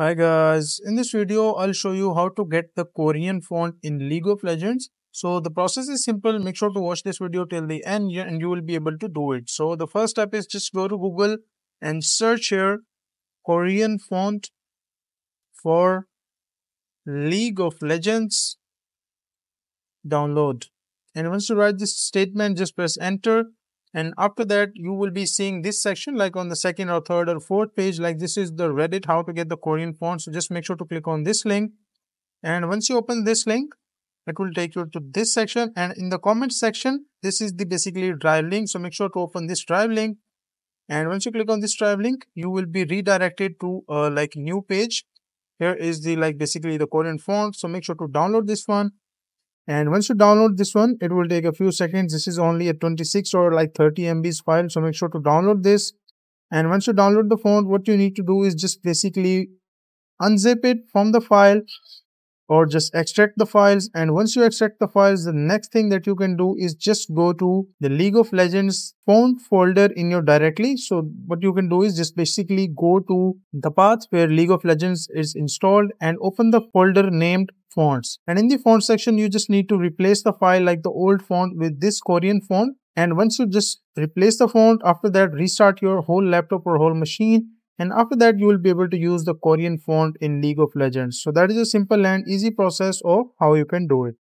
Hi guys, in this video I'll show you how to get the Korean font in League of Legends. So the process is simple, make sure to watch this video till the end and you will be able to do it. So the first step is just go to Google and search here Korean font for League of Legends download. And once you write this statement, just press enter and after that you will be seeing this section like on the second or third or fourth page like this is the reddit how to get the korean font so just make sure to click on this link. And once you open this link it will take you to this section. And in the comment section this is the basically drive link. So make sure to open this drive link. And once you click on this drive link you will be redirected to a like new page. Here is the like basically the korean font. So make sure to download this one and once you download this one, it will take a few seconds. This is only a 26 or like 30 MBs file. So make sure to download this. And once you download the font, what you need to do is just basically unzip it from the file or just extract the files. And once you extract the files, the next thing that you can do is just go to the League of Legends font folder in your directly. So what you can do is just basically go to the path where League of Legends is installed and open the folder named fonts. And in the font section, you just need to replace the file like the old font with this Korean font. And once you just replace the font, after that, restart your whole laptop or whole machine. And after that, you will be able to use the Korean font in League of Legends. So that is a simple and easy process of how you can do it.